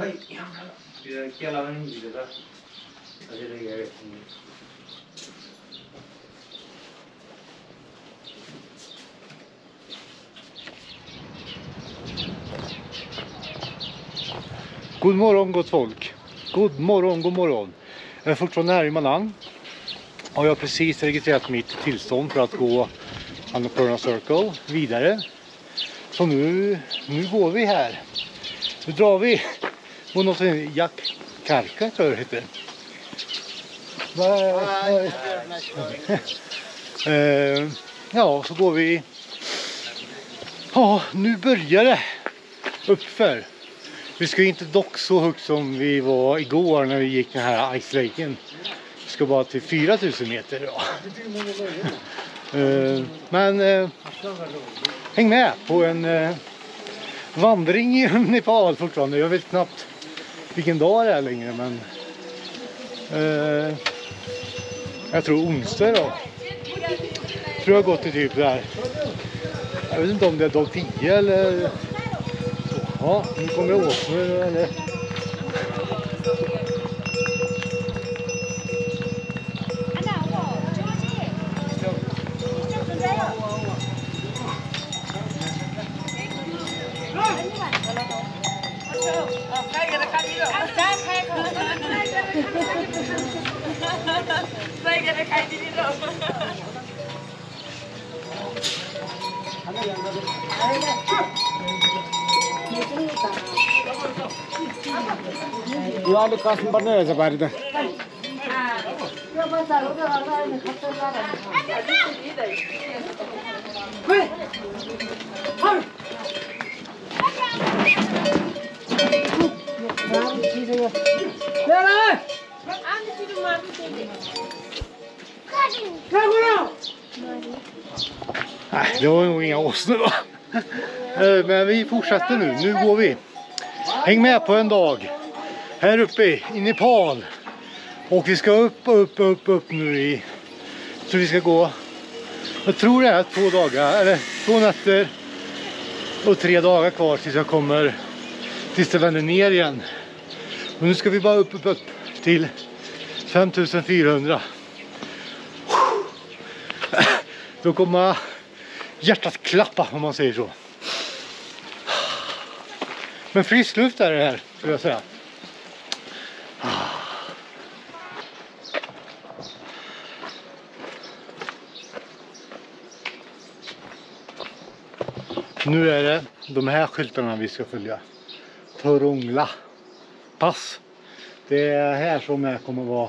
はい、ya God morgon gott folk. God morgon, god morgon. Jag är fortfarande här i Manang. Och jag har precis registrerat mitt tillstånd för att gå Annapurna Circle vidare. Så nu, nu går vi här. Nu drar vi som heter Jack Karka tror jag det. Va- Eh, ja, så går vi. Ja, nu börjar det uppför. Vi ska inte dock så högt som vi var igår när vi gick den här Ice Laken. Vi ska bara till 4000 meter idag. Eh, Men eh, häng med på en eh, vandring i Nepal fortfarande. Jag vet knappt vilken dag det är längre men eh, jag tror onsdag idag. Tror jag har gått till typ där. Jag vet inte om det är dag 10 eller. Ja, nu kommer åsnor eller यो अलिक कस्नुपर्ने रहेछ बारी त Nej, det var nog inga åsnor va? Eh, men vi fortsätter nu. Nu går vi. Häng med på en dag. Här uppe i Nepal. Och vi ska upp, upp, upp, upp nu i... Så vi ska gå... Jag tror det är två dagar, eller två nätter och tre dagar kvar tills jag kommer... Tills det vänder ner igen. Och nu ska vi bara upp, upp, upp till 5400. Då kommer hjärtat klappa om man säger så. Men frisk luft är det här skulle jag säga. Nu är det de här skyltarna vi ska följa. Torongla pass. Det är här som jag kommer vara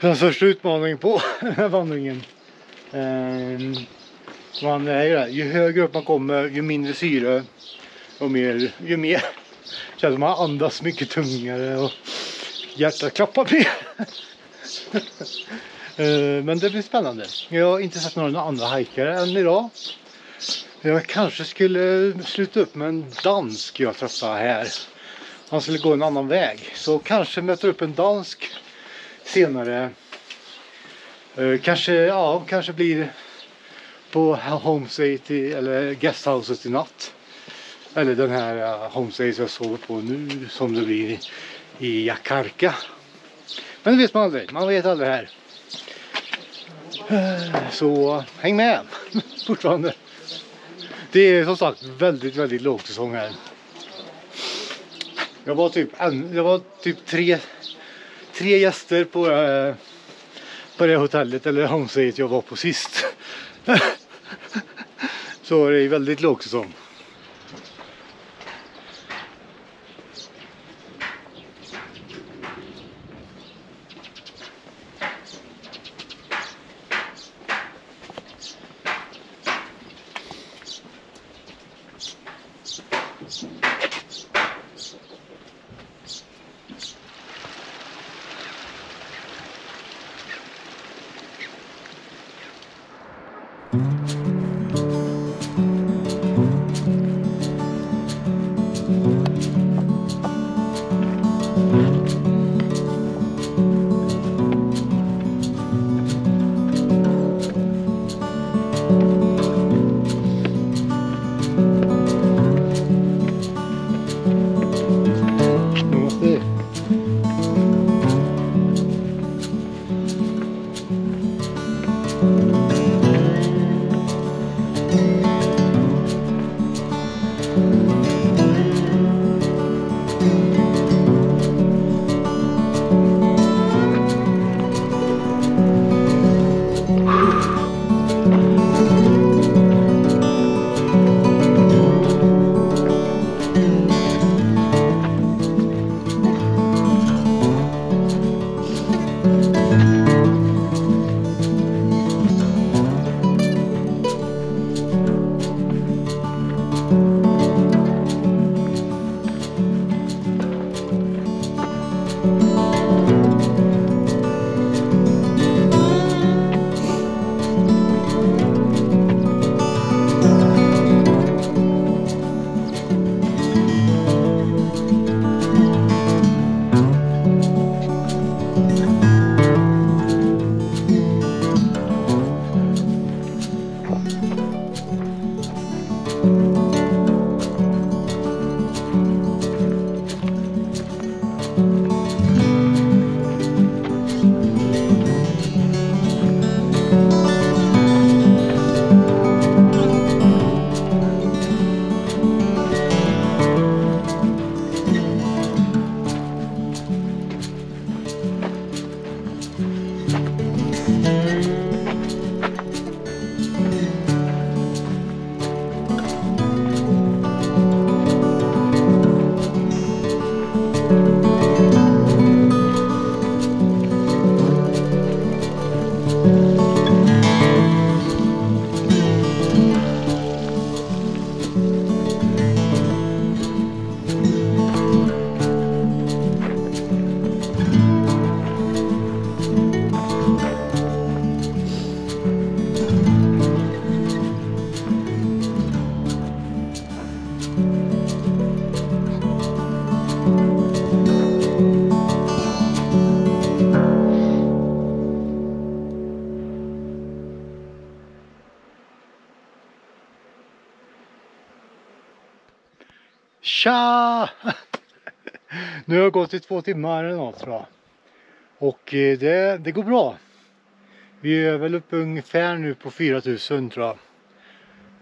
den största utmaningen på den här vandringen. Ehm, man är ju, där, ju högre upp man kommer ju mindre syre och mer, ju mer känns man andas mycket tungare och hjärtat klappar mer. Ehm, Men det blir spännande. Jag har inte sett några andra hajkare än idag. Jag kanske skulle sluta upp med en dansk jag träffade här. Han skulle gå en annan väg. Så kanske möter upp en dansk senare. Eh, kanske, ja, kanske blir på homestay till, eller guesthouset i natt. Eller den här eh, uh, homestay jag sover på nu som det blir i, i Jakarta. Men det vet man aldrig. Man vet aldrig här. Eh, Så häng med fortfarande. Det är som sagt väldigt, väldigt lågsäsong här. Jag var typ, en, jag var typ tre, tre gäster på, eh, på det hotellet eller homestayet jag var på sist. Så det är väldigt lågsäsong. Tja! Nu har jag gått i två timmar eller något tror jag. Och eh, det, det går bra. Vi är väl uppe ungefär nu på 4000 tror jag.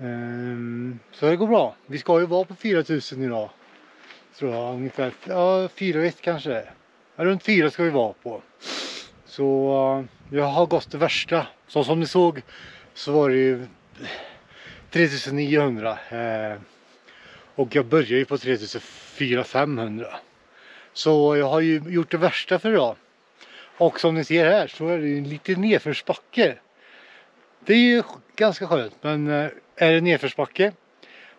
Ehm, så det går bra. Vi ska ju vara på 4000 idag. Tror jag ungefär. Ja, 4 kanske. Ja, runt 4 ska vi vara på. Så eh, jag har gått det värsta. Så som ni såg så var det ju 3900. Eh, och jag börjar ju på 3400-500. Så jag har ju gjort det värsta för idag. Och som ni ser här så är det ju en liten nedförsbacke. Det är ju ganska skönt men eh, är det nedförsbacke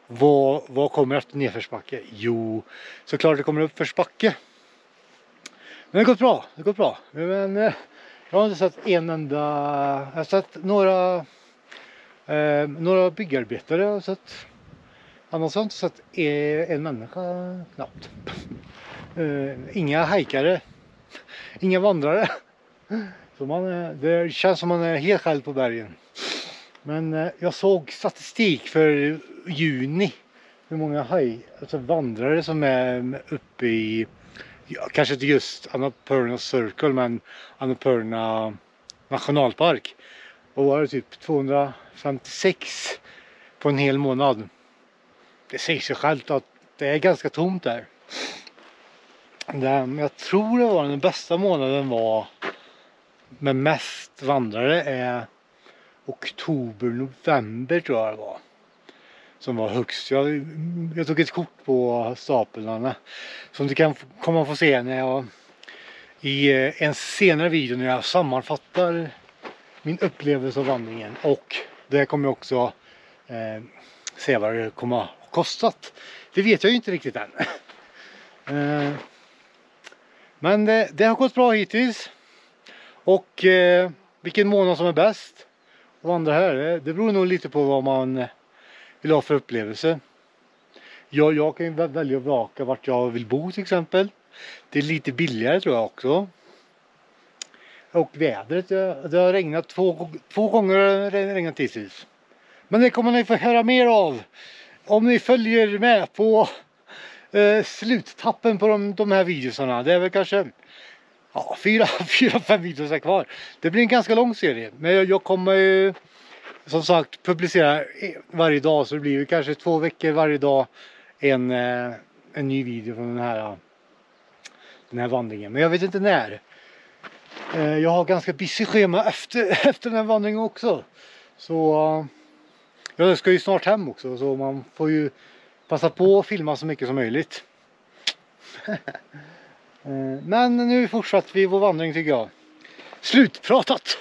vad, vad kommer efter nedförsbacke? Jo, såklart det kommer uppförsbacke. Men det går bra, det går bra. Men eh, jag har inte sett en enda, jag har sett några, eh, några byggarbetare har sett Annars har jag inte sett eh, en människa knappt. Eh, inga hajkare. Inga vandrare. Så man, eh, det känns som man är helt själv på bergen. Men eh, jag såg statistik för juni. Hur många haj, alltså vandrare som är uppe i, ja, kanske inte just Annapurna Circle men Annapurna nationalpark. Och var det typ 256 på en hel månad det säger sig självt att det är ganska tomt där. Men jag tror det var den bästa månaden var med mest vandrare är oktober, november tror jag det var. Som var högst. Jag, jag tog ett kort på staplarna. Som du kan komma få se när jag i eh, en senare video när jag sammanfattar min upplevelse av vandringen. Och det kommer jag också eh, se vad det kommer kostat. Det vet jag ju inte riktigt än. Eh, men det, det, har gått bra hittills. Och eh, vilken månad som är bäst att vandra här, eh, det beror nog lite på vad man eh, vill ha för upplevelse. Jag, jag kan ju välja och vraka vart jag vill bo till exempel. Det är lite billigare tror jag också. Och vädret, det har regnat två, två gånger regnat hittills. Men det kommer ni få höra mer av om ni följer med på eh, sluttappen på de, de här videorna. Det är väl kanske ja, fyra, fyra, fem videos kvar. Det blir en ganska lång serie. Men jag, jag kommer ju som sagt publicera varje dag så det blir ju kanske två veckor varje dag en, eh, en ny video från den här, den här vandringen. Men jag vet inte när. Eh, jag har ganska busy schema efter, efter den här vandringen också. Så jag ska ju snart hem också så man får ju passa på att filma så mycket som möjligt. Eh, men nu fortsätter vi vår vandring tycker jag. Slutpratat!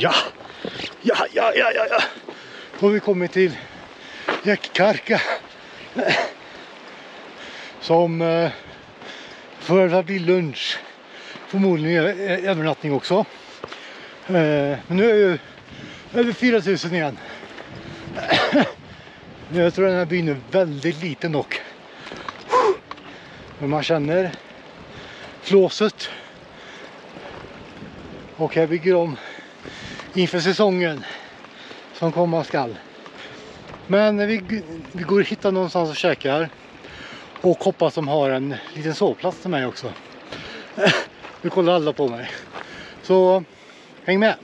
Ja, ja, ja, ja, ja, ja. Då har vi kommit till Jäckkarka. Som eh, för att bli lunch. Förmodligen eh, övernattning också. Eh, men nu är ju över 4000 igen. Jag tror den här byn är väldigt liten dock. Men man känner flåset. Och här bygger de inför säsongen som komma skall. Men vi, vi går och hittar någonstans och käkar. Och hoppas de har en liten sovplats till mig också. Nu kollar alla på mig. Så häng med.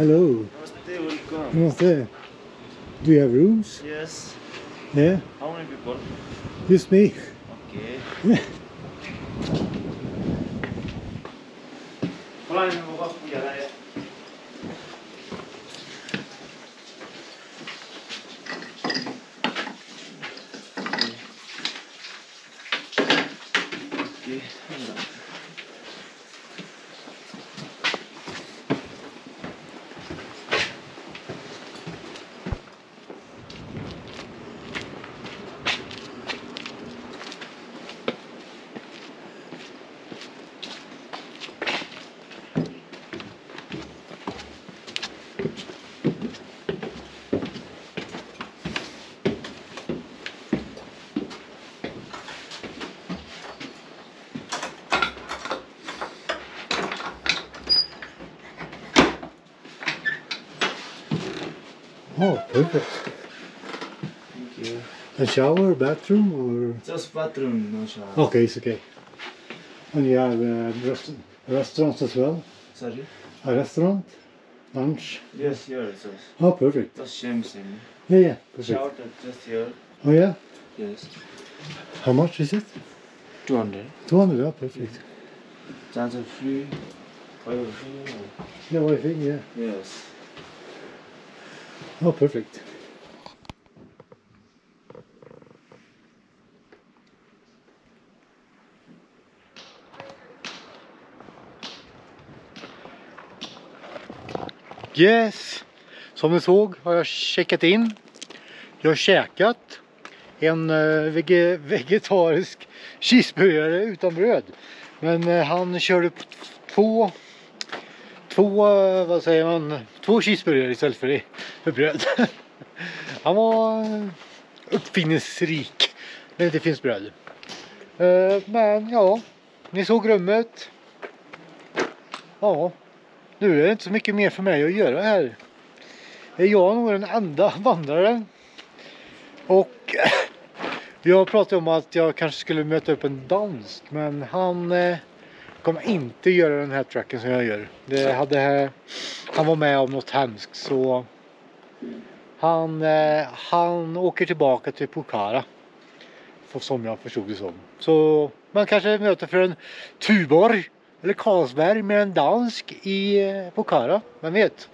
Hello. Namaste, welcome. Namaste. Do you have rooms? Yes. Yeah. How many people? Just me. Okay. Kolla nu vad jag där är. Okej, Oh, perfect. Thank you. A shower, bathroom, or? Just bathroom, no shower. okay, it's okay. And you have uh, rest- restaurants as well. Sorry? A restaurant, lunch. Yes, here it says. Oh, perfect. Just same same. Yeah, yeah, perfect. Shower just here. Oh yeah. Yes. How much is it? 200. 200. Yeah, perfect. Charger free. Wi-Fi free. Yeah, what I think. Yeah. Yes. Oh, perfect. Yes, som ni såg har jag checkat in. Jag har käkat en eh, vege, vegetarisk cheeseburgare utan bröd. Men eh, han körde på två, två, vad säger man, två cheeseburgare istället för, det- för bröd. Han var eh, uppfinningsrik när det inte finns bröd. Eh, men ja, ni såg rummet. Ja, nu är det inte så mycket mer för mig att göra här. Eh, jag är nog den enda vandraren. Och jag pratade om att jag kanske skulle möta upp en dansk men han eh, kommer inte göra den här tracken som jag gör. Det hade, han var med om något hemskt så han, eh, han åker tillbaka till Pokhara. Som jag förstod det som. Så man kanske möter för en Tuborg eller Carlsberg med en dansk i eh, Pokhara. Vem vet?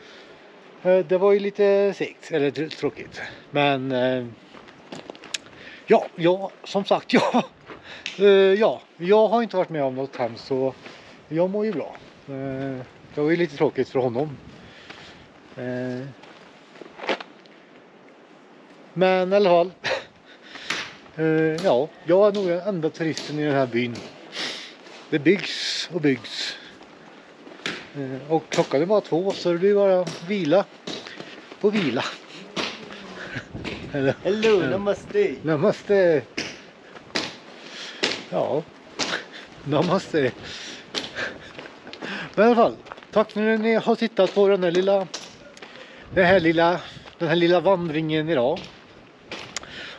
Eh, Det var ju lite segt, eller tr- tråkigt. Men ja, ja, som sagt, ja. Eh, ja, jag har inte varit med om något hemskt så jag mår ju bra. Eh, Det var ju lite tråkigt för honom. Eh, Men i alla fall. Ja, jag är nog den enda turisten i den här byn. Det byggs och byggs. Och klockan är bara två så det blir bara vila på vila. Hello, Ja. namaste. namaste. Ja, namaste. Men i alla fall, tack för att ni har tittat på den här lilla, den här lilla, den här lilla vandringen idag.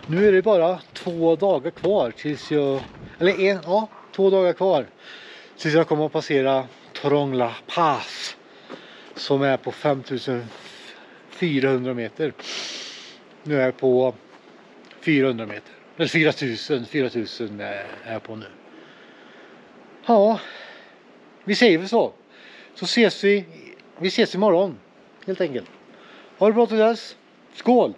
Nu är det bara två dagar kvar tills jag, eller en, ja, två dagar kvar tills jag kommer att passera Trångla Pass som är på 5400 meter. Nu är jag på 400 meter, eller 4000, 4000 eh, är jag på nu. Ja, vi säger väl så. Så ses vi Vi ses imorgon helt enkelt. Ha det bra till dess. Skål!